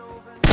over